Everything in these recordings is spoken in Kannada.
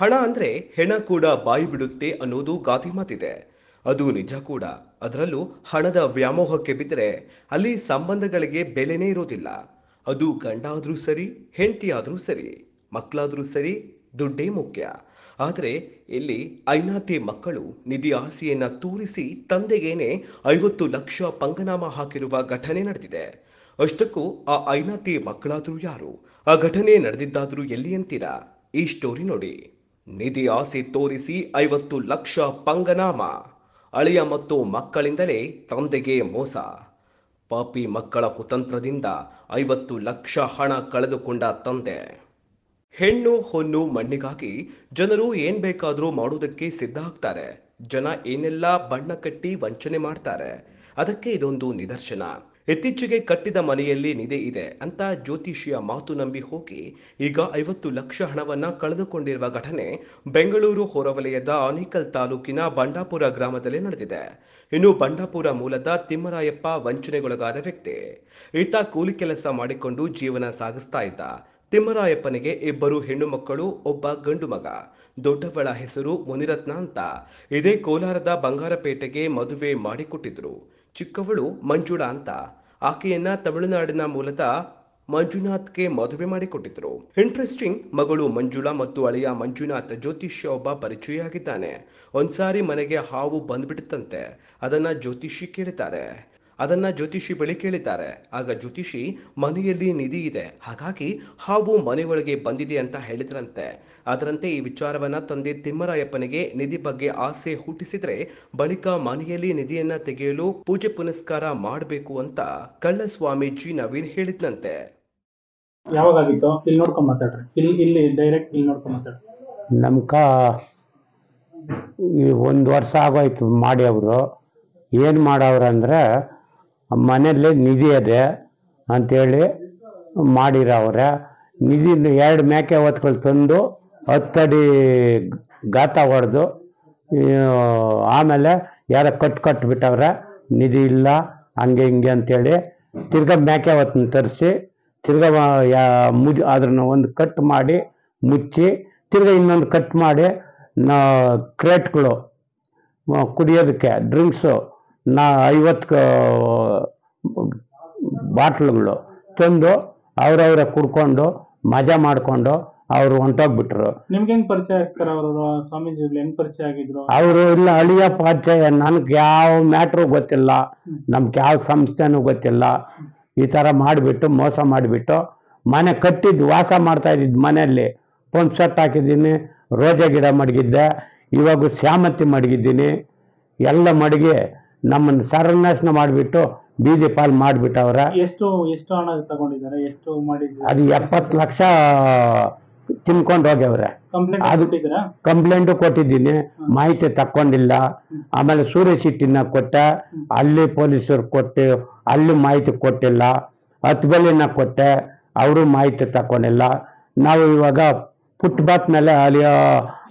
ಹಣ ಅಂದ್ರೆ ಹೆಣ ಕೂಡ ಬಾಯಿ ಬಿಡುತ್ತೆ ಅನ್ನೋದು ಗಾದೆ ಮಾತಿದೆ. ಅದು ನಿಜ ಕೂಡ. ಅದರಲ್ಲೂ ಹಣದ ವ್ಯಾಮೋಹಕ್ಕೆ ಬಿದ್ದರೆ ಅಲ್ಲಿ ಸಂಬಂಧಗಳಿಗೆ ಬೆಲೆನೇ ಇರೋದಿಲ್ಲ. ಅದು ಗಂಡಾದ್ರೂ ಸರಿ, ಹೆಂಡತಿಯಾದರೂ ಸರಿ, ಮಕ್ಕಳಾದರೂ ಸರಿ ದುಡ್ಡೇ ಮುಖ್ಯ. ಆದರೆ ಇಲ್ಲಿ ಐನಾತಿ ಮಕ್ಕಳು ನಿಧಿ ಆಸೆಯನ್ನ ತೋರಿಸಿ ತಂದೆಗೇನೆ ಐವತ್ತು ಲಕ್ಷ ಪಂಗನಾಮ ಹಾಕಿರುವ ಘಟನೆ ನಡೆದಿದೆ. ಅಷ್ಟಕ್ಕೂ ಆ ಐನಾತಿ ಮಕ್ಕಳಾದರೂ ಯಾರು? ಆ ಘಟನೆ ನಡೆದಿದ್ದಾದ್ರೂ ಎಲ್ಲಿ ಅಂತೀರಾ? ಈ ಸ್ಟೋರಿ ನೋಡಿ. ನಿಧಿ ಆಸೆ ತೋರಿಸಿ ಐವತ್ತು ಲಕ್ಷ ಪಂಗನಾಮ, ಅಳಿಯ ಮತ್ತು ಮಕ್ಕಳಿಂದಲೇ ತಂದೆಗೆ ಮೋಸ. ಪಾಪಿ ಮಕ್ಕಳ ಕುತಂತ್ರದಿಂದ ಐವತ್ತು ಲಕ್ಷ ಹಣ ಕಳೆದುಕೊಂಡ ತಂದೆ. ಹೆಣ್ಣು ಹೊನ್ನು ಮಣ್ಣಿಗಾಗಿ ಜನರು ಏನ್ ಬೇಕಾದರೂ ಮಾಡೋದಕ್ಕೆ ಸಿದ್ಧ ಆಗ್ತಾರೆ. ಜನ ಏನೆಲ್ಲ ಬಣ್ಣ ಕಟ್ಟಿ ವಂಚನೆ ಮಾಡ್ತಾರೆ. ಅದಕ್ಕೆ ಇದೊಂದು ನಿದರ್ಶನ. ಇತ್ತೀಚೆಗೆ ಕಟ್ಟಿದ ಮನೆಯಲ್ಲಿ ನಿದೆ ಇದೆ ಅಂತ ಜ್ಯೋತಿಷಿಯ ಮಾತು ನಂಬಿ ಹೋಗಿ ಈಗ ಐವತ್ತು ಲಕ್ಷ ಹಣವನ್ನ ಕಳೆದುಕೊಂಡಿರುವ ಘಟನೆ ಬೆಂಗಳೂರು ಹೊರವಲಯದ ಆನೇಕಲ್ ತಾಲೂಕಿನ ಬಂಡಾಪುರ ಗ್ರಾಮದಲ್ಲಿ ನಡೆದಿದೆ. ಇನ್ನು ಬಂಡಾಪುರ ಮೂಲದ ತಿಮ್ಮರಾಯಪ್ಪ ವಂಚನೆಗೊಳಗಾದ ವ್ಯಕ್ತಿ. ಈತ ಕೂಲಿ ಕೆಲಸ ಮಾಡಿಕೊಂಡು ಜೀವನ ಸಾಗಿಸ್ತಾ ಇದ್ದ. ತಿಮ್ಮರಾಯಪ್ಪನಿಗೆ ಇಬ್ಬರು ಹೆಣ್ಣು ಮಕ್ಕಳು, ಒಬ್ಬ ಗಂಡು ಮಗ. ದೊಡ್ಡವಳ ಹೆಸರು ಮುನಿರತ್ನ ಅಂತ ಇದೇ ಕೋಲಾರದ ಬಂಗಾರಪೇಟೆಗೆ ಮದುವೆ ಮಾಡಿಕೊಟ್ಟಿದ್ರು. ಚಿಕ್ಕವಳು ಮಂಜುಳಾ ಅಂತ. ಆಕೆಯನ್ನ ತಮಿಳುನಾಡಿನ ಮೂಲದ ಮಂಜುನಾಥ್ಗೆ ಮದುವೆ ಮಾಡಿಕೊಟ್ಟಿದ್ರು. ಇಂಟ್ರೆಸ್ಟಿಂಗ್ ಮಗಳು ಮಂಜುಳಾ ಮತ್ತು ಅಳಿಯ ಮಂಜುನಾಥ್ ಜ್ಯೋತಿಷ್ಯ ಒಬ್ಬ ಪರಿಚಯ ಆಗಿದ್ದಾನೆ ಒಂದ್ಸಾರಿ ಮನೆಗೆ ಹಾವು ಬಂದ್ಬಿಡುತ್ತಂತೆ. ಅದನ್ನ ಜ್ಯೋತಿಷಿ ಕೇಳಿದ್ದಾರೆ. ಅದನ್ನ ಜ್ಯೋತಿಷಿ ಬಳಿ ಕೇಳಿದ್ದಾರೆ. ಆಗ ಜ್ಯೋತಿಷಿ, ಮನೆಯಲ್ಲಿ ನಿಧಿ ಇದೆ. ಹಾಗಾಗಿ ಹಾವು ಮನೆ ಬಂದಿದೆ ಅಂತ ಹೇಳಿದ್ರಂತೆ. ಅದರಂತೆ ಈ ವಿಚಾರವನ್ನ ತಂದೆ ತಿಮ್ಮರಾಯಪ್ಪನಿಗೆ ನಿಧಿ ಬಗ್ಗೆ ಆಸೆ ಹುಟ್ಟಿಸಿದ್ರೆ ಬಳಿಕ ಮನೆಯಲ್ಲಿ ನಿಧಿಯನ್ನ ತೆಗೆಯಲು ಪೂಜೆ ಪುನಸ್ಕಾರ ಮಾಡಬೇಕು ಅಂತ ಕಳ್ಳ ಸ್ವಾಮೀಜಿ ನವೀನ್ ಹೇಳಿದ್ನಂತೆ. ಯಾವಾಗಾಗಿತ್ತು? ಇಲ್ಲಿ ನೋಡ್ಕೊಂಡ್ ಮಾತಾಡ್ರಿ. ಇಲ್ಲಿ ಇಲ್ಲಿ ಡೈರೆಕ್ಟ್ ಇಲ್ಲಿ ನೋಡ್ಕೊಂಡ್ ಮಾತಾಡ್ರಿ. ನಮ್ಕ ಈ ಒಂದು ವರ್ಷ ಆಗೋಯ್ತು ಮಾಡಿ ಅವರು. ಏನು ಮಾಡವ್ರಂದ್ರೆ ಮನೆಯಲ್ಲಿ ನಿಧಿ ಇದೆ ಅಂತೇಳಿ ಮಾಡಿರವ್ರೆ ನಿಧಿ ಎರಡು ಮೇಕೆ ಹೊತ್ಗಳು ತಂದು ಹತ್ತಡಿ ಗಾತ ಹೊಡೆದು ಆಮೇಲೆ ಯಾರೋ ಕಟ್ ಕಟ್ಬಿಟ್ಟವ್ರೆ, ನಿಧಿ ಇಲ್ಲ, ಹಂಗೆ ಹಿಂಗೆ ಅಂತೇಳಿ ತಿರ್ಗಾ ಮೇಕೆ ಹೊತ್ತನ್ನ ತರಿಸಿ, ತಿರ್ಗಾ ಯಾ- ಮುಜ್ ಅದನ್ನು ಒಂದು ಕಟ್ ಮಾಡಿ, ಮುಚ್ಚಿ, ತಿರ್ಗಾ ಇನ್ನೊಂದು ಕಟ್ ಮಾಡಿ, ನಾ, ಕ್ರೇಟ್ಗಳು ಕುಡಿಯೋದಕ್ಕೆ, ಡ್ರಿಂಕ್ಸು, ನಾ, ಐವತ್ತು ಬಾಟ್ಲುಗಳು ತಂದು ಅವ್ರವ್ರೆ ಕುಡ್ಕೊಂಡು ಮಜಾ ಮಾಡಿಕೊಂಡು ಅವರು ಹೊಂಟೋಗ್ಬಿಟ್ರು. ನಿಮ್ಗೆ ಹೆಂಗ್ ಪರಿಚಯ ಆಗ್ತಾರ ಅವರು? ಸ್ವಾಮೀಜಿ ಹೆಂಗ್ ಪರಿಚಯ ಆಗಿದ್ರು? ಅವರು ಇಲ್ಲ ಅಳಿಯ ಪರಿಚಯ. ನನಗೆ ಯಾವ ಮ್ಯಾಟ್ರು ಗೊತ್ತಿಲ್ಲ. ನಮ್ಗೆ ಯಾವ ಸಂಸ್ಥೆನೂ ಗೊತ್ತಿಲ್ಲ. ಈ ಥರ ಮಾಡಿಬಿಟ್ಟು ಮೋಸ ಮಾಡಿಬಿಟ್ಟು ಮನೆ ಕಟ್ಟಿದ್ದು ವಾಸ ಮಾಡ್ತಾ ಇದ್ದಿದ್ದು ಮನೆಯಲ್ಲಿ. ಪಂಪ್ ಸೆಟ್ ಹಾಕಿದ್ದೀನಿ ರೋಜಾ ಗಿಡ ಮಡಗಿದ್ದೆ ಇವಾಗ ಶ್ಯಾಮತಿ ಮಡಗಿದ್ದೀನಿ. ಎಲ್ಲ ಮಡಗಿ ನಮ್ಮನ್ನು ಸರ್ವನಾಶನ ಮಾಡಿಬಿಟ್ಟು ಬೀದಿ ಪಾಲ್ ಮಾಡಿಬಿಟ್ಟವ್ರೆ. ಎಷ್ಟು ಎಷ್ಟು ಹಣ ತಗೊಂಡಿದ್ದಾರೆ? ಎಷ್ಟು ಮಾಡಿದ್ರು ಅದು ಎಪ್ಪತ್ತು ಲಕ್ಷ ತಿನ್ಕೊಂಡು ಹೋಗ್ಯವ್ರೆ. ಕಂಪ್ಲೇಂಟ್ ಅದು- ಕಂಪ್ಲೇಂಟು ಕೊಟ್ಟಿದ್ದೀನಿ. ಮಾಹಿತಿ ತಕ್ಕೊಂಡಿಲ್ಲ. ಆಮೇಲೆ ಸೂರ್ಯ ಸಿಟ್ಟಿನ ಕೊಟ್ಟೆ ಅಲ್ಲಿ ಪೊಲೀಸರು ಕೊಟ್ಟು ಅಲ್ಲಿ ಮಾಹಿತಿ ಕೊಟ್ಟಿಲ್ಲ. ಹತ್ಬಲಿನ ಕೊಟ್ಟೆ ಅವರು ಮಾಹಿತಿ ತಕೊಂಡಿಲ್ಲ ನಾವು ಇವಾಗ ಫುಟ್ಪಾತ್ ಮೇಲೆ ಅಲ್ಲಿ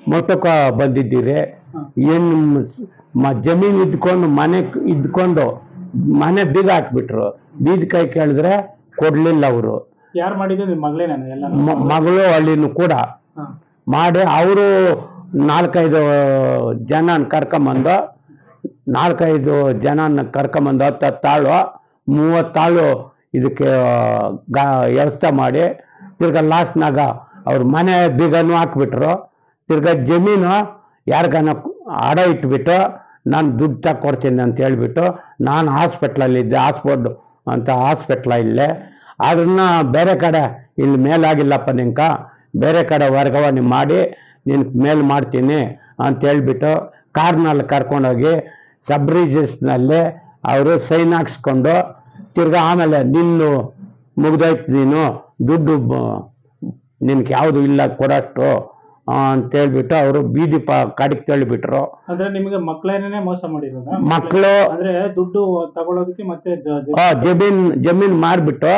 ಮೊತ್ತಕ ಬಂದಿದ್ದೀರಿ. ಏನು ಜಮೀನು ಇದ್ಕೊಂಡು ಮನೆ ಇದ್ಕೊಂಡು ಮನೆ ಬೀಗ ಹಾಕ್ಬಿಟ್ರು. ಬೀದ ಕೈ ಕೇಳಿದ್ರೆ ಕೊಡ್ಲಿಲ್ಲ ಅವರು. ಯಾರು ಮಾಡಿದ್ದು? ನಿಮ್ಮ ಮಗಳೇ ನಾನು ಎಲ್ಲ ಮಗಳು ಅಲ್ಲಿನೂ ಕೂಡ. ಮಾಡಿ ಅವರು ನಾಲ್ಕೈದು ಜನನ ಕರ್ಕೊಂಬಂದು ನಾಲ್ಕೈದು ಜನನ ಕರ್ಕೊಂಬಂದು ಹತ್ತು ಹತ್ತು ತಾಳು ಮೂವತ್ತಾಳು ಇದಕ್ಕೆ ಗಾ ವ್ಯವಸ್ಥೆ ಮಾಡಿ ತಿರ್ಗಾ ಲಾಸ್ಟ್ನಾಗ ಅವ್ರ ಮನೆ ಬೀಗನೂ ಹಾಕ್ಬಿಟ್ರು. ತಿರ್ಗಾ ಜಮೀನು ಯಾರಿಗಾನ ಅಡ ಇಟ್ಬಿಟ್ಟು ನಾನು ದುಡ್ಡು ತಕ್ಕೊಡ್ತೀನಿ ಅಂತ ಹೇಳ್ಬಿಟ್ಟು ನಾನು ಹಾಸ್ಪಿಟ್ಲಲ್ಲಿದ್ದೆ ಹಾಸ್ಪೋರ್ಡ್ ಅಂತ ಹಾಸ್ಪಿಟ್ಲ ಇಲ್ಲೇ. ಅದನ್ನ ಬೇರೆ ಕಡೆ ಇಲ್ಲಿ ಮೇಲಾಗಿಲ್ಲಪ್ಪ ನಿಂಕ. ಬೇರೆ ಕಡೆ ವರ್ಗಾವಣೆ ಮಾಡಿ ನಿನ್ ಮೇಲ್ ಮಾಡ್ತೀನಿ ಅಂತ ಹೇಳ್ಬಿಟ್ಟು ಕಾರ್ನಲ್ಲಿ ಕರ್ಕೊಂಡೋಗಿ ಸಬ್ ರಿಜಿಸ್ಟ್ನಲ್ಲಿ ಅವರು ಸೈನ್ ಹಾಕ್ಸ್ಕೊಂಡು ತಿರ್ಗಾ ಆಮೇಲೆ ನಿನ್ನು ಮುಗ್ದೋಯ್ತು ನೀನು. ದುಡ್ಡು ನಿನ್ಗೆ ಯಾವುದು ಇಲ್ಲ ಕೊಡಷ್ಟು. ಆ, ಅಂತ ಹೇಳ್ಬಿಟ್ಟು ಅವರು ಬೀದಿ ಪಾ ಕಾಡಿಗೆ ತಳ್ಳಿಬಿಟ್ರು ಅಂದ್ರೆ ನಿಮಗೆ ಮಕ್ಕಳೇನೇ ಮೋಸ ಮಾಡಿರೋದು? ಮಕ್ಕಳು ಅಂದ್ರೆ ದುಡ್ಡು ತಗೊಳೋದಕ್ಕೆ ಮತ್ತೆ ಜಮೀನ್ ಜಮೀನ್ ಮಾರ್ಬಿಟ್ಟು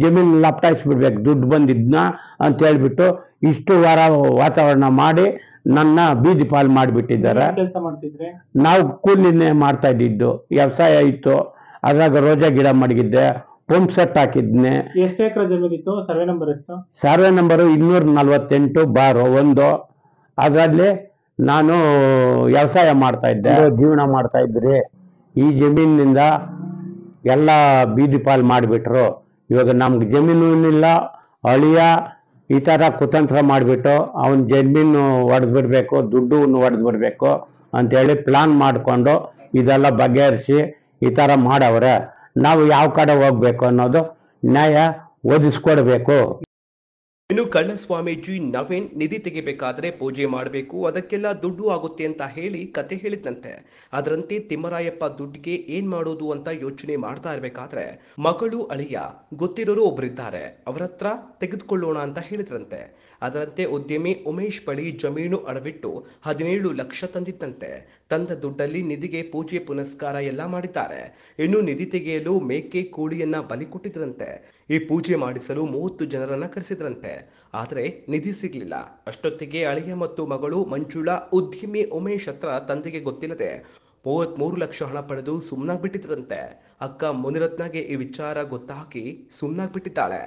ಜಮೀನ್ ಲಪ್ಟಾಯಿಸ್ಬಿಡ್ಬೇಕು ದುಡ್ಡು ಬಂದಿದ್ನ ಅಂತ ಹೇಳ್ಬಿಟ್ಟು ಇಷ್ಟು ವಾರ ವಾತಾವರಣ ಮಾಡಿ ನನ್ನ ಬೀದಿ ಪಾಲ್ ಮಾಡಿಬಿಟ್ಟಿದ್ದಾರೆ. ಕೆಲಸ ಮಾಡ್ತಿದ್ರೆ? ನಾವು ಕೂಲಿನೇ ಮಾಡ್ತಾ ಇದ್ದಿದ್ದು ವ್ಯವಸಾಯ ಇತ್ತು ಅದ್ರಾಗ ರೋಜಾ ಗಿಡ ಮಡಗಿದ್ದೆ. Pump set ಹಾಕಿದ್ನೆ. ಎಷ್ಟು ಎಕರೆ ಜಮೀನಿತ್ತು ಸರ್ವೆ ನಂಬರ್ ಎಷ್ಟು? ಸರ್ವೆ ನಂಬರು ಇನ್ನೂರ ನಲ್ವತ್ತೆಂಟು ಬಾರು ಒಂದು. ಅದರಲ್ಲಿ ನಾನು ವ್ಯವಸಾಯ ಮಾಡ್ತಾ ಇದ್ದೆ. ಜೀವನ ಮಾಡ್ತಾ ಇದ್ರಿ ಈ ಜಮೀನಿನಿಂದ ಎಲ್ಲ ಬೀದಿ ಪಾಲ್ ಮಾಡಿಬಿಟ್ರು. ಇವಾಗ ನಮ್ಗೆ ಜಮೀನು ಇಲ್ಲ ಅಳಿಯ ಈ ಥರ ಕುತಂತ್ರ ಮಾಡಿಬಿಟ್ಟು ಅವನ ಜಮೀನು ಒಡೆದು ಬಿಡಬೇಕು ದುಡ್ಡು ಒಡೆದು ಬಿಡಬೇಕು ಅಂತೇಳಿ ಪ್ಲಾನ್ ಮಾಡಿಕೊಂಡು ಇದೆಲ್ಲ ಬಗೆಹರಿಸಿ ಈ ಥರ ಮಾಡವ್ರೆ. ನಾವು ಯಾವ ಕಡೆ ಹೋಗ್ಬೇಕು ಅನ್ನೋದು ನ್ಯಾಯ ಒದಗಿಸ್ಕೊಡ್ಬೇಕು. ಇನ್ನು ಕಳ್ಳ ಸ್ವಾಮೀಜಿ ನವೀನ್ ನಿಧಿ ತೆಗಿಬೇಕಾದ್ರೆ ಪೂಜೆ ಮಾಡಬೇಕು, ಅದಕ್ಕೆಲ್ಲ ದುಡ್ಡು ಆಗುತ್ತೆ ಅಂತ ಹೇಳಿ ಕತೆ ಹೇಳಿದಂತೆ ಅದರಂತೆ ತಿಮ್ಮರಾಯಪ್ಪ ದುಡ್ಡಿಗೆ ಏನ್ ಮಾಡೋದು ಅಂತ ಯೋಚನೆ ಮಾಡ್ತಾ ಇರ್ಬೇಕಾದ್ರೆ ಮಗಳು ಅಳಿಯ, ಗೊತ್ತಿರೋರು ಒಬ್ಬರಿದ್ದಾರೆ ಅವರ ಹತ್ರ ತೆಗೆದುಕೊಳ್ಳೋಣ ಅಂತ ಹೇಳಿದ್ರಂತೆ. ಅದರಂತೆ ಉದ್ಯಮಿ ಉಮೇಶ್ ಬಳಿ ಜಮೀನು ಅಡವಿಟ್ಟು ಹದಿನೇಳು ಲಕ್ಷ ತಂದಿದ್ದಂತೆ. ತಂದ ದುಡ್ಡಲ್ಲಿ ನಿಧಿಗೆ ಪೂಜೆ ಪುನಸ್ಕಾರ ಎಲ್ಲ ಮಾಡಿದ್ದಾರೆ. ಇನ್ನು ನಿಧಿ ತೆಗೆಯಲು ಮೇಕೆ ಕೋಳಿಯನ್ನ ಬಲಿ ಕೊಟ್ಟಿದ್ರಂತೆ. ಈ ಪೂಜೆ ಮಾಡಿಸಲು ಮೂವತ್ತು ಜನರನ್ನ ಕರೆಸಿದ್ರಂತೆ. ಆದರೆ ನಿಧಿ ಸಿಗ್ಲಿಲ್ಲ. ಅಷ್ಟೊತ್ತಿಗೆ ಅಳಿಯ ಮತ್ತು ಮಗಳು ಮಂಜುಳಾ ಉದ್ಯಮಿ ಉಮೇಶ್ ಹತ್ರ ತಂದೆಗೆ ಗೊತ್ತಿಲ್ಲದೆ ಮೂವತ್ಮೂರು ಲಕ್ಷ ಹಣ ಪಡೆದು ಸುಮ್ಮನಾಗ್ಬಿಟ್ಟಿದ್ರಂತೆ ಅಕ್ಕ ಮುನಿರತ್ನಗೆ ಈ ವಿಚಾರ ಗೊತ್ತಾಕಿ ಸುಮ್ಮನಾಗ್ಬಿಟ್ಟಿದ್ದಾಳೆ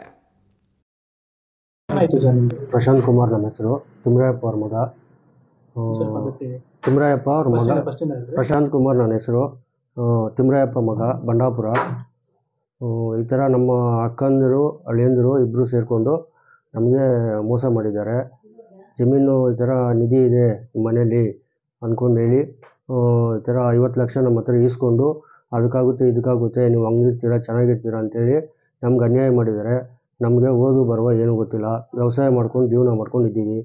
ಪ್ರಶಾಂತ್ ಕುಮಾರ್ ನಮ್ಮ ಹೆಸರು. ತುಂಬ ಅವ್ರ ಮಗ ತಿಮ್ರಾಯಪ್ಪ ಅವ್ರ ಮಗ. ಪ್ರಶಾಂತ್ ಕುಮಾರ್ ನನ್ನ ಹೆಸರು. ತಿಮ್ರಾಯಪ್ಪ ಮಗ ಬಂಡಾಪುರ. ಈ ಥರ ನಮ್ಮ ಅಕ್ಕಂದಿರು ಅಳಿಯಂದಿರು ಇಬ್ಬರು ಸೇರಿಕೊಂಡು ನಮಗೆ ಮೋಸ ಮಾಡಿದ್ದಾರೆ. ಜಮೀನು ಈ ಥರ ನಿಧಿ ಇದೆ ಮನೇಲಿ ಅಂದ್ಕೊಂಡು ಹೇಳಿ ಈ ಥರ ಐವತ್ತು ಲಕ್ಷ ನಮ್ಮ ಹತ್ರ ಈಸ್ಕೊಂಡು ಅದಕ್ಕಾಗುತ್ತೆ ಇದಕ್ಕಾಗುತ್ತೆ ನೀವು ಹಂಗಿರ್ತೀರ ಚೆನ್ನಾಗಿರ್ತೀರ ಅಂತೇಳಿ ನಮ್ಗೆ ಅನ್ಯಾಯ ಮಾಡಿದ್ದಾರೆ. ನಮಗೆ ಓದು ಬರುವ ಏನೂ ಗೊತ್ತಿಲ್ಲ. ವ್ಯವಸಾಯ ಮಾಡ್ಕೊಂಡು ಜೀವನ ಮಾಡ್ಕೊಂಡು ಇದ್ದೀವಿ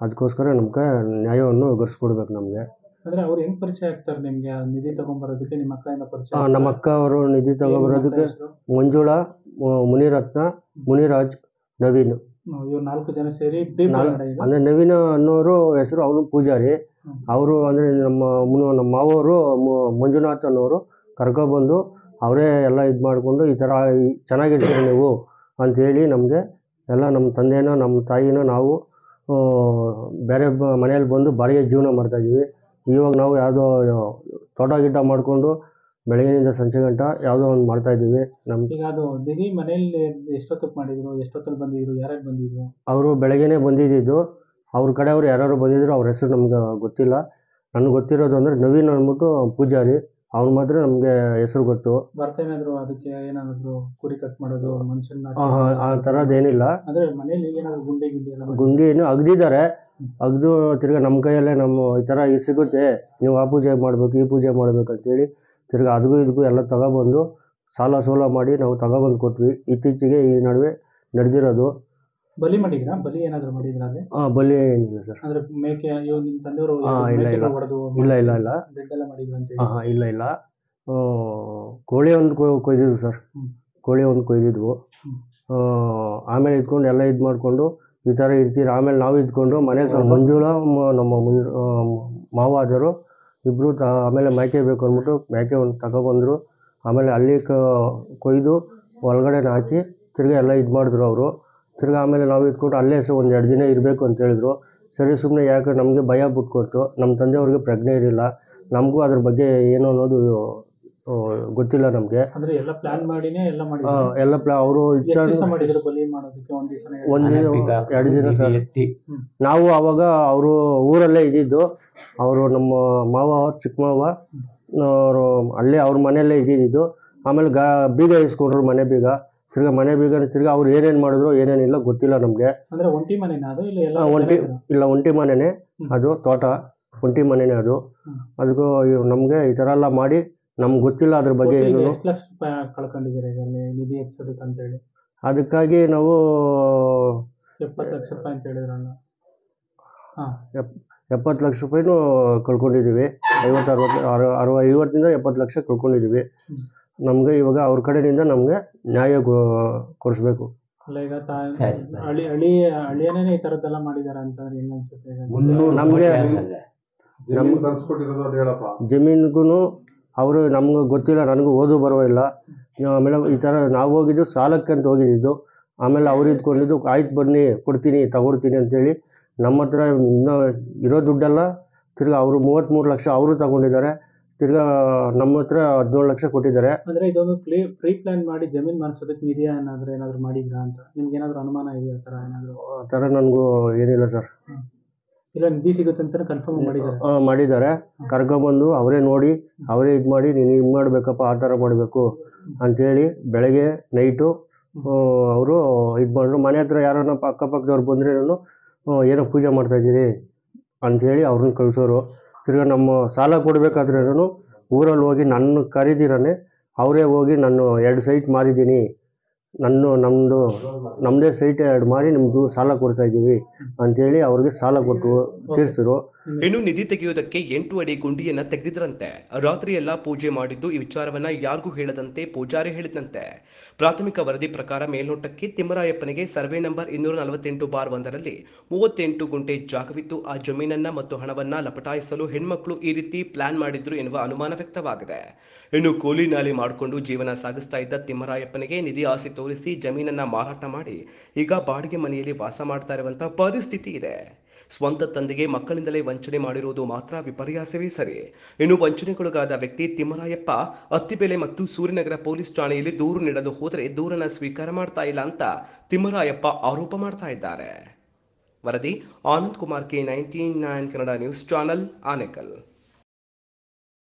ಅದಕ್ಕೋಸ್ಕರ ನಮ್ಗೆ ನ್ಯಾಯವನ್ನು ಒದಗಿಸ್ಕೊಡ್ಬೇಕು ನಮಗೆ. ಅಂದ್ರೆ ಅವ್ರು ಹೆಂಗ್ ಪರಿಚಯ ಆಗ್ತಾರೆ ನಿಮಗೆ? ಆ ನಿಧಿ ನಿಮ್ಮ ಅಕ್ಕಯಿಂದ ಪರಿಚಯ ನಮ್ಮ ಅಕ್ಕ ಅವರು ನಿಧಿ ತಗೊಬರೋದಕ್ಕೆ ಮಂಜುಳಾ ಮು- ಮುನಿರತ್ನ ಮುನಿರಾಜ್ ನವೀನ್. ಇವ್ರು ನಾಲ್ಕು ಜನ ಸೇರಿ ಅಂದ್ರೆ ನಾಲ್- ಇದು ಅಂದರೆ ನವೀನ್ ಅನ್ನೋರು ಹೆಸರು ಅವನು ಪೂಜಾರಿ. ಅವರು ಅಂದರೆ ನಮ್ಮ ಮುನು- ನಮ್ಮ ಮಾವರು ಮು- ಮಂಜುನಾಥ್ ಅನ್ನೋರು ಕರ್ಕೊಬಂದು ಅವರೇ ಎಲ್ಲ ಇದು ಮಾಡಿಕೊಂಡು ಈ ಥರ ಈ- ಚೆನ್ನಾಗಿರ್ತೀರಿ ನೀವು ಅಂಥೇಳಿ ನಮಗೆ ಎಲ್ಲ ನಮ್ಮ ತಂದೆನೋ ನಮ್ಮ ತಾಯಿನೋ ನಾವು ಆ, ಬೇರೆ ಮನೆಯಲ್ಲಿ ಬಂದು ಬಾಡಿಗೆ ಜೀವನ ಮಾಡ್ತಾಯಿದ್ವಿ ಇವಾಗ ನಾವು ಯಾವುದೋ ತೋಟ ಗೀಟ ಮಾಡಿಕೊಂಡು ಬೆಳಗಿನಿಂದ ಸಂಜೆ ಗಂಟ ಯಾವುದೋ ಒಂದು ಮಾಡ್ತಾಯಿದ್ದೀವಿ ನಮ್ಮ ಈಗ ಅದು ನಿಧಿ ಮನೆಯಲ್ಲಿ ಎಷ್ಟೊತ್ತಿಗೆ ಮಾಡಿದ್ರು ಎಷ್ಟೊತ್ತಲ್ಲಿ ಬಂದಿದ್ರು ಯಾರ್ಯಾರು ಬಂದಿದ್ರು? ಅವರು ಬೆಳಗ್ಗೆನೇ ಬಂದಿದ್ದು ಅವ್ರ ಕಡೆಯವರು ಯಾರು ಬಂದಿದ್ರು ಅವ್ರ ಹೆಸರು ನಮ್ಗೆ ಗೊತ್ತಿಲ್ಲ. ನನಗೆ ಗೊತ್ತಿರೋದು ಅಂದರೆ ನವೀನ್ ಅಂದ್ಬಿಟ್ಟು ಪೂಜಾರಿ. ಅವ್ನು ಮಾತ್ರ ನಮಗೆ ಹೆಸರು ಗೊತ್ತು. ಏನಾದ್ರು ಅದಕ್ಕೆ ಏನಾದ್ರು ಕುರಿ ಕಟ್ ಮಾಡೋದು ಮನುಷ್ಯನ ಆ, ಆ- ಥರದ್ದೇನಿಲ್ಲ ಅಂದ್ರೆ ಮನೇಲಿ ಏನಾದ್ರು ಗುಂಡಿ ಗಿಂಡಿ ಎಲ್ಲ ಗುಂಡಿಯನ್ನು ಅಗ್ದಿದ್ದಾರೆ. ಅಗ್ದು ತಿರ್ಗಾ ನಮ್ಮ ಕೈಯಲ್ಲೇ ನಮ್ಮ ಈ ಥರ ಈ ಸಿಗುತ್ತೆ. ನೀವು ಆ ಪೂಜೆ ಮಾಡಬೇಕು ಈ ಪೂಜೆ ಮಾಡ್ಬೇಕು ಅಂತೇಳಿ ತಿರ್ಗಾ ಅದಕ್ಕೂ ಇದಕ್ಕೂ ಎಲ್ಲ ತಗೊಬಂದು ಸಾಲ ಸೋಲ ಮಾಡಿ ನಾವು ತಗೊಬಂದು ಕೊಟ್ವಿ. ಇತ್ತೀಚೆಗೆ ಈ ನಡುವೆ ನಡೆದಿರೋದು. ಬಲಿ ಮಾಡಿದ್ರಾ ಬಲಿ ಏನಾದ್ರು ಮಾಡಿದ್ರ ಅಲ್ಲಿ? ಆ, ಬಲಿ ಏನಿಲ್ಲ ಸರ್. ಅಂದ್ರೆ ಮೇಕೆ ಇವಾಗ ನಿಮ್ ತಂದೆಯವರು ಹಾ, ಇಲ್ಲ, ಇಲ್ಲ. ಹೊಡೆದು ಇಲ್ಲ ಇಲ್ಲ ಇಲ್ಲ. ಡೆಡ್ ಎಲ್ಲ ಮಾಡಿದ್ರು ಅಂತ ಹಾಂ ಹಾಂ ಇಲ್ಲ ಇಲ್ಲ. ಆ, ಕೋಳಿ ಒಂದು ಕೊಯ್ದಿದ್ವು ಸರ್. ಹ್ಮ್. ಕೋಳಿ ಒಂದು ಕೊಯ್ದಿದ್ವು. ಹ್ಮ್. ಆ, ಆಮೇಲೆ ಇದ್ಕೊಂಡು ಎಲ್ಲ ಇದು ಮಾಡಿಕೊಂಡು ಈ ಥರ ಇರ್ತೀರಿ? ಆಮೇಲೆ ನಾವು ಇದ್ಕೊಂಡು ಮನೆ ಸ್ವಲ್ಪ ಮಂಜುಳ ಮ- ನಮ್ಮ ಮುನ್ ಆ, ಮಾವ ಆದರು ಇಬ್ಬರು ತ ಆಮೇಲೆ ಮೇಕೆ ಬೇಕು ಅಂದ್ಬಿಟ್ಟು ಮೇಕೆ ಒಂದು ತಗೊಬಂದರು ಆಮೇಲೆ ಅಲ್ಲಿ ಕ ಕೊಯ್ದು ಒಳಗಡೆ ಹಾಕಿ ತಿರ್ಗಿ ಎಲ್ಲ ಇದು ಮಾಡಿದ್ರು ಅವರು. ತಿರ್ಗಿ ಆಮೇಲೆ ನಾವು ಇದ್ಕೊಂಡು ಅಲ್ಲೇ ಸಹ ಒಂದು ಎರಡು ದಿನ ಇರಬೇಕು ಅಂತ ಹೇಳಿದ್ರು. ಸರಿ ಸುಮ್ಮನೆ ಯಾಕೆ ನಮಗೆ ಭಯ ಬಿಟ್ಕೊಡ್ತು ನಮ್ಮ ತಂದೆಯವ್ರಿಗೆ ಪ್ರಜ್ಞೆ ಇರಲಿಲ್ಲ. ನಮಗೂ ಅದ್ರ ಬಗ್ಗೆ ಏನು ಅನ್ನೋದು ಗೊತ್ತಿಲ್ಲ ನಮಗೆ. ಅಂದ್ರೆ ಎಲ್ಲ ಪ್ಲಾನ್ ಮಾಡಿನೇ ಎಲ್ಲ ಮಾಡಿದ್ರು? ಎಲ್ಲ ಪ್ಲಾ ಅವರು ಮಾಡಿದ್ರು ಬಲಿ ಮಾಡೋದಕ್ಕೆ? ಒಂದ್ ದಿವಸ ಒಂದು ಎರಡು ದಿನ ಸರ್. ನಾವು ಅವಾಗ ಅವರು ಊರಲ್ಲೇ ಇದ್ದಿದ್ದು. ಅವರು ನಮ್ಮ ಮಾವ ಚಿಕ್ಕ ಮಾವ ಅವರು ಅಲ್ಲೇ ಅವ್ರ ಮನೆಯಲ್ಲೇ ಇದ್ದಿದ್ದು. ಆಮೇಲೆ ಗಾ ಬೀಗ ಇಸ್ಕೊಂಡ್ರು ಮನೆ ಬೀಗ. ತಿರ್ಗಾ ಮನೆ ಬೀಗ ತಿರ್ಗಾ ಅವ್ರು ಏನೇನು ಮಾಡಿದ್ರು ಏನೇನಿಲ್ಲ ಗೊತ್ತಿಲ್ಲ ನಮಗೆ. ಅಂದ್ರೆ ಒಂಟಿ ಮನೆನ ಅದು ಇಲ್ಲ ಎಲ್ಲ ಒಂಟಿ ಇಲ್ಲ ಒಂಟಿ ಮನೆನೇ ಅದು ತೋಟ ಒಂಟಿ ಮನೆನೇ ಅದು. ಅದಕ್ಕೂ ನಮಗೆ ಈ ಥರ ಎಲ್ಲ ಮಾಡಿ ನಮ್ಗೆ ಗೊತ್ತಿಲ್ಲ ಅದ್ರ ಬಗ್ಗೆ ಏನು ಎಷ್ಟು ಲಕ್ಷ ರೂಪಾಯಿ ಕಳ್ಕೊಂಡಿದ್ದೀರಾ ಈಗ ಅಲ್ಲಿ ನಿಧಿ ಹೆಚ್ಚೋದಕ್ಕೆ ಅಂತ ಹೇಳಿ ಅದಕ್ಕಾಗಿ ನಾವು ಎಪ್ಪತ್ತು ಲಕ್ಷ ರೂಪಾಯಿ ಅಂತ ಹೇಳಿದ್ರಲ್ಲ ಹಾ. ಎಪ್ಪತ್ತು ಲಕ್ಷ ರೂಪಾಯಿನೂ ಕಳ್ಕೊಂಡಿದ್ದೀವಿ. ಐವತ್ತು ಅರವತ್ತು ಅರ ಅರವ ಐವತ್ತರಿಂದ ಎಪ್ಪತ್ತು ಲಕ್ಷ ಕಳ್ಕೊಂಡಿದ್ದೀವಿ. ನಮಗೆ ಇವಾಗ ಅವ್ರ ಕಡೆಯಿಂದ ನಮಗೆ ನ್ಯಾಯ ಕೊಡಿಸ್ಬೇಕು. ಅಲ್ಲ ಈಗ ತಾ ಸರಿ, ಸರಿ. ಹಳಿ ಹಳಿ ಹಳಿಯನೇ ಈ ತರದ್ದೆಲ್ಲ ಮಾಡಿದಾರ ಅಂತಂದ್ರೆ ಹೆಂಗ್ ಅನ್ಸುತ್ತೆ ಈಗ? ನಮ್ಗೆ- ಜಮೀನು ತರಿಸ್ಕೊಟ್ಟಿರೋದು ಅದು ಹೇಳಪ್ಪ. ಜಮೀನಿಗೂ ಅವರು ನಮ್ಗೆ ಗೊತ್ತಿಲ್ಲ ನನಗೂ ಓದು ಬರೋ ಇಲ್ಲ. ಆಮೇಲೆ ಈ ಥರ ನಾವು ಹೋಗಿದ್ದು ಸಾಲಕ್ಕೆ ಅಂತ ಹೋಗಿದ್ದು. ಆಮೇಲೆ ಅವ್ರು ಇದ್ಕೊಂಡಿದ್ದು ಆಯ್ತು ಬನ್ನಿ ಕೊಡ್ತೀನಿ ತಗೊಡ್ತೀನಿ ಅಂತೇಳಿ ನಮ್ಮ ಹತ್ರ ಇನ್ನೂ ಇರೋ ದುಡ್ಡೆಲ್ಲ ತಿರ್ಗಿ ಅವರು ಮೂವತ್ತ್ಮೂರು ಲಕ್ಷ ಅವರು ತಗೊಂಡಿದ್ದಾರೆ. ತಿರ್ಗಾ ನಮ್ಮ ಹತ್ರ ಹದಿನೇಳು ಲಕ್ಷ ಕೊಟ್ಟಿದ್ದಾರೆ. ಅಂದ್ರೆ ಇದೊಂದು ಪ್ಲೇ ಪ್ರೀ ಪ್ಲಾನ್ ಮಾಡಿ ಜಮೀನ್ ಮಾಡಿಸೋದಕ್ಕೆ ನಿಧಿ ಏನಾದ್ರೆ ಏನಾದ್ರು ಮಾಡಿದ್ರಾ ಅಂತ? ನಿಮ್ಗೆ ಏನಾದ್ರು ಅನುಮಾನ ಇದೆಯಾ ಆ ತರ ಏನಾದ್ರು? ಆ ಥರ ನನಗೂ ಏನಿಲ್ಲ ಸರ್. ಇಲ್ಲ ನಿಧಿ ಸಿಗುತ್ತೆ ಅಂತ ಕನ್ಫರ್ಮ್ ಮಾಡಿದ್ದಾರೆ. ಮಾಡಿದ್ದಾರೆ. ಮಾಡಿದ್ದಾರೆ ಬಂದು ಅವರೇ ನೋಡಿ ಅವರೇ ಇದು ಮಾಡಿ ನೀನು ಇದು ಮಾಡಬೇಕಪ್ಪ ಆ ಥರ ಮಾಡಬೇಕು ಅಂಥೇಳಿ ಬೆಳಗ್ಗೆ ನೈಟು ಅವರು ಇದು ಮಾಡಿದ್ರು ಮನೆ ಹತ್ರ ಯಾರನ್ನ ಅಕ್ಕಪಕ್ಕದವ್ರು ಬಂದರೆ ಏನೋ ಪೂಜೆ ಮಾಡ್ತಾಯಿದ್ದೀರಿ ಅಂಥೇಳಿ ಅವ್ರನ್ನ ಕಳಿಸೋರು. ತಿರ್ಗಾ ನಮ್ಮ ಸಾಲ ಕೊಡಬೇಕಾದ್ರೂ ಊರಲ್ಲಿ ಹೋಗಿ ನನ್ನ ಕರೀದಿರನೇ, ಅವರೇ ಹೋಗಿ ನಾನು ಎರಡು ಸೈಟ್ ಮಾರಿದ್ದೀನಿ. ನನ್ನ ನಮ್ಮದು ನಮ್ಮದೇ ಸೈಟ್ ಎರಡು ಮಾರಿ ನಿಮ್ಮದು ಸಾಲ ಕೊಡ್ತಾ ಇದ್ದೀವಿ. ಅಂಥೇಳಿ ಅವ್ರಿಗೆ ಸಾಲ ಕೊಟ್ಟು ತೀರಿಸಿದ್ರು. ಇನ್ನು ನಿಧಿ ತೆಗೆಯುವುದಕ್ಕೆ ಎಂಟು ಅಡಿ ಗುಂಡಿಯನ್ನ ತೆಗೆದಿದ್ರಂತೆ. ರಾತ್ರಿ ಎಲ್ಲಾ ಪೂಜೆ ಮಾಡಿದ್ದು ಈ ವಿಚಾರವನ್ನ ಯಾರಿಗೂ ಹೇಳದಂತೆ ಪೂಜಾರಿ ಹೇಳಿದಂತೆ ಪ್ರಾಥಮಿಕ ವರದಿ ಪ್ರಕಾರ ಮೇಲ್ನೋಟಕ್ಕೆ ತಿಮ್ಮರಾಯಪ್ಪನಿಗೆ ಸರ್ವೆ ನಂಬರ್ ಇನ್ನೂರ ನಲವತ್ತೆಂಟು ಬಾರ್ ಒಂದರಲ್ಲಿ ಮೂವತ್ತೆಂಟು ಗುಂಟೆ ಜಾಗವಿತ್ತು. ಆ ಜಮೀನನ್ನ ಮತ್ತು ಹಣವನ್ನ ಲಪಟಾಯಿಸಲು ಹೆಣ್ಮಕ್ಳು ಈ ರೀತಿ ಪ್ಲಾನ್ ಮಾಡಿದ್ರು ಎನ್ನುವ ಅನುಮಾನ ವ್ಯಕ್ತವಾಗಿದೆ. ಇನ್ನು ಕೂಲಿ ನಾಲಿ ಮಾಡಿಕೊಂಡು ಜೀವನ ಸಾಗಿಸ್ತಾ ಇದ್ದ ತಿಮ್ಮರಾಯಪ್ಪನಿಗೆ ನಿಧಿ ಆಸೆ ತೋರಿಸಿ ಜಮೀನನ್ನ ಮಾರಾಟ ಮಾಡಿ ಈಗ ಬಾಡಿಗೆ ಮನೆಯಲ್ಲಿ ವಾಸ ಮಾಡ್ತಾ ಇರುವಂತಹ ಪರಿಸ್ಥಿತಿ ಇದೆ. ಸ್ವಂತ ತಂದೆಗೆ ಮಕ್ಕಳಿಂದಲೇ ವಂಚನೆ ಮಾಡಿರುವುದು ಮಾತ್ರ ವಿಪರ್ಯಾಸವೇ ಸರಿ. ಇನ್ನು ವಂಚನೆಗೊಳಗಾದ ವ್ಯಕ್ತಿ ತಿಮ್ಮರಾಯಪ್ಪ ಅತ್ತಿಬೆಲೆ ಮತ್ತು ಸೂರ್ಯನಗರ ಪೊಲೀಸ್ ಠಾಣೆಯಲ್ಲಿ ದೂರು ನೀಡಲು ಹೋದರೆ ದೂರನ ಸ್ವೀಕಾರ ಮಾಡ್ತಾ ಇಲ್ಲ ಅಂತ ತಿಮ್ಮರಾಯಪ್ಪ ಆರೋಪ ಮಾಡ್ತಾ ಇದ್ದಾರೆ. ವರದಿ Anand Kumar K nineteen nine Kannada news channel Anekal.